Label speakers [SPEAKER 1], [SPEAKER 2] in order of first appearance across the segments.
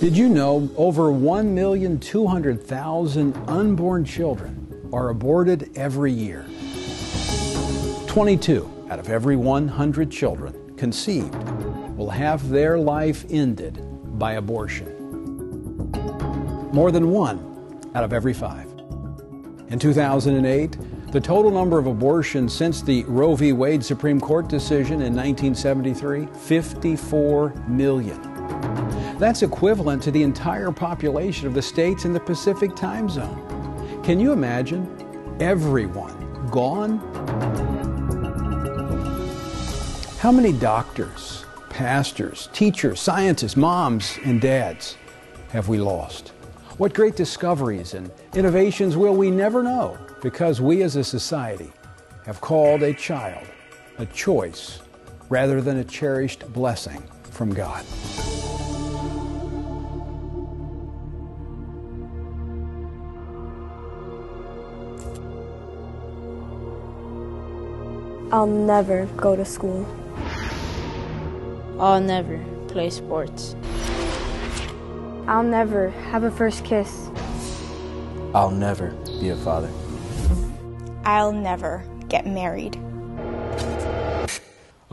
[SPEAKER 1] Did you know over 1,200,000 unborn children are aborted every year? 22 out of every 100 children conceived will have their life ended by abortion. More than one out of every five. In 2008, the total number of abortions since the Roe v. Wade Supreme Court decision in 1973 54 million. That's equivalent to the entire population of the states in the Pacific time zone. Can you imagine? Everyone gone? How many doctors, pastors, teachers, scientists, moms, and dads have we lost? What great discoveries and innovations will we never know because we as a society have called a child a choice rather than a cherished blessing from God?
[SPEAKER 2] I'll never go to school.
[SPEAKER 3] I'll never play sports.
[SPEAKER 2] I'll never have a first kiss.
[SPEAKER 4] I'll never be a father.
[SPEAKER 5] I'll never get married.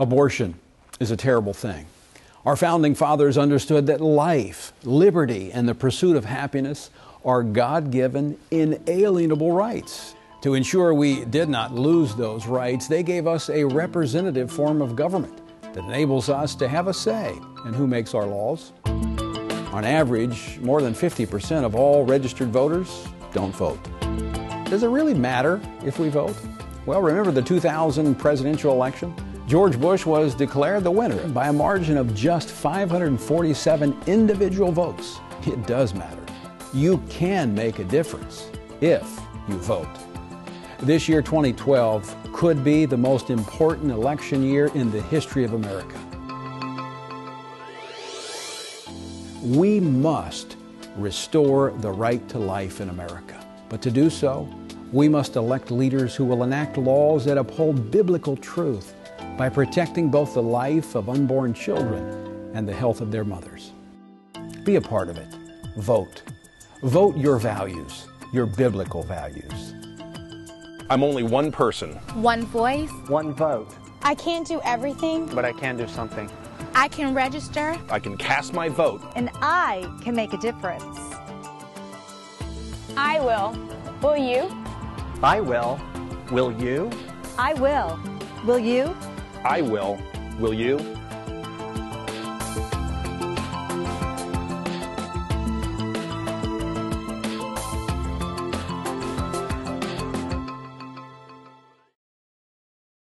[SPEAKER 1] Abortion is a terrible thing. Our founding fathers understood that life, liberty, and the pursuit of happiness are God given, inalienable rights. To ensure we did not lose those rights, they gave us a representative form of government that enables us to have a say in who makes our laws. On average, more than 50% of all registered voters don't vote. Does it really matter if we vote? Well, remember the 2000 presidential election? George Bush was declared the winner by a margin of just 547 individual votes. It does matter. You can make a difference if you vote. This year, 2012, could be the most important election year in the history of America. We must restore the right to life in America. But to do so, we must elect leaders who will enact laws that uphold biblical truth by protecting both the life of unborn children and the health of their mothers. Be a part of it. Vote. Vote your values, your biblical values.
[SPEAKER 6] I'm only one person.
[SPEAKER 7] One voice.
[SPEAKER 8] One vote.
[SPEAKER 5] I can't do everything.
[SPEAKER 8] But I can do something.
[SPEAKER 7] I can register.
[SPEAKER 6] I can cast my vote.
[SPEAKER 9] And I can make a difference.
[SPEAKER 5] I will. Will you?
[SPEAKER 8] I will. Will you?
[SPEAKER 9] I will. Will you?
[SPEAKER 6] I will. Will you?